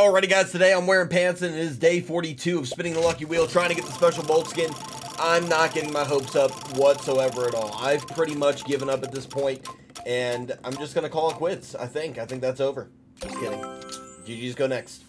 Alrighty guys, today I'm wearing pants and it is day 42 of spinning the lucky wheel, trying to get the special bolt skin. I'm not getting my hopes up whatsoever at all. I've pretty much given up at this point, and I'm just going to call it quits, I think. I think that's over. Just kidding. GG's go next.